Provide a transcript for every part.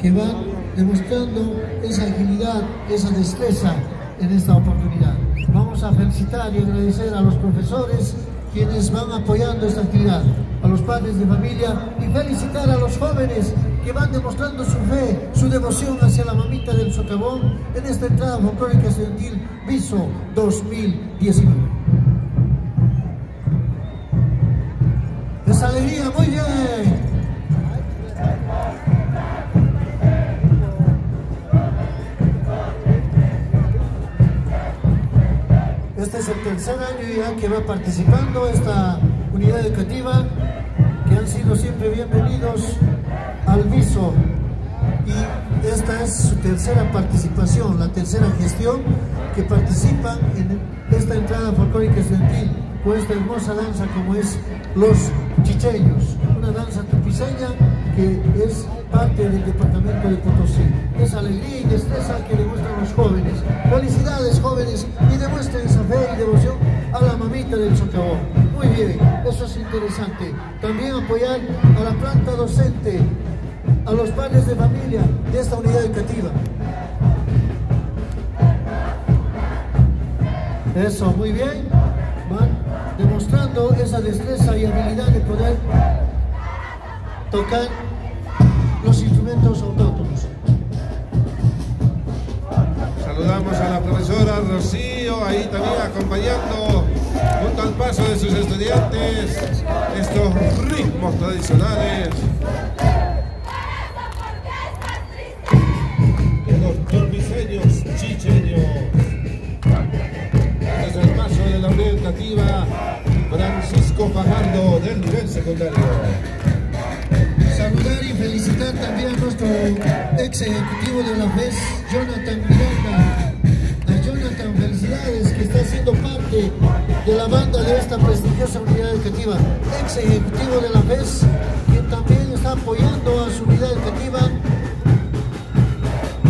que van demostrando esa agilidad, esa destreza en esta oportunidad. Vamos a felicitar y agradecer a los profesores quienes van apoyando esta actividad, a los padres de familia y felicitar a los jóvenes que van demostrando su fe, su devoción hacia la mamita del socavón en esta entrada folclórica estudiantil Viso 2019. Este es el tercer año ya que va participando esta unidad educativa, que han sido siempre bienvenidos al viso. Y esta es su tercera participación, la tercera gestión que participan en esta entrada folclórica estudiantil con esta hermosa danza como es los chicheños, una danza tupiseña que es parte del departamento de Potosí. Es alegría y destreza que demuestran los jóvenes. Felicidades jóvenes y demuestren esa fe y devoción a la mamita del socavón. Muy bien, eso es interesante. También apoyar a la planta docente, a los padres de familia de esta unidad educativa. Eso, muy bien. Van demostrando esa destreza y habilidad tocar los instrumentos autóctonos. Saludamos a la profesora Rocío, ahí también acompañando junto al paso de sus estudiantes estos ritmos tradicionales. Los torpiceños chicheños. Desde el paso de la Unión Educativa Francisco Fajardo del nivel secundario ex ejecutivo de la FES, Jonathan Miranda. A Jonathan, felicidades, que está siendo parte de la banda de esta prestigiosa unidad educativa. Ex ejecutivo de la FES, quien también está apoyando a su unidad educativa,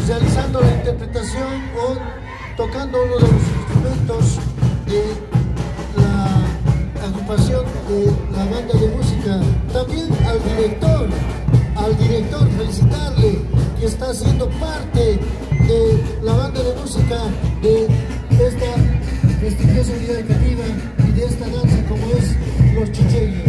realizando la interpretación o tocando uno de los instrumentos de la agrupación de la banda de música. También al director al director, felicitarle está siendo parte de la banda de música de esta prestigiosa unidad educativa y de esta danza como es Los Chicheños.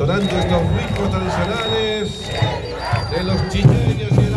entonando estos ritmos tradicionales de los chileños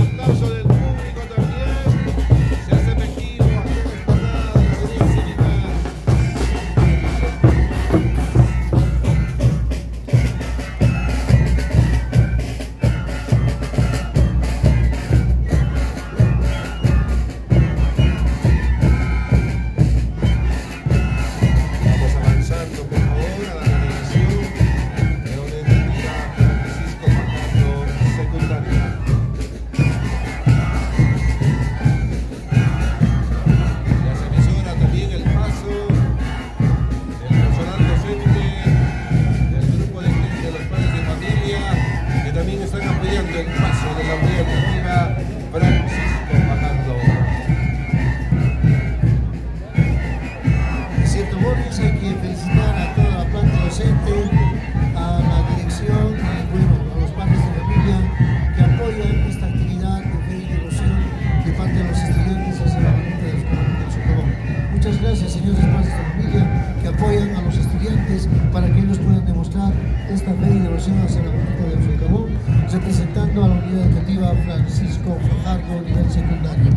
continuación hacia la bonita del Socavón, representando a la unidad educativa Francisco Fajardo, nivel secundario.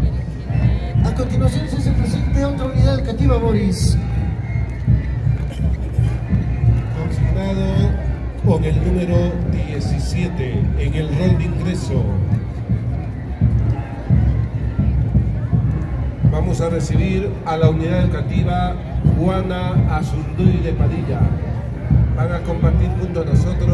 A continuación se presente otra unidad educativa, Boris. Consignado con el número 17 en el rol de ingreso. Vamos a recibir a la unidad educativa Juana Azurduy de Padilla. Van a compartir junto a nosotros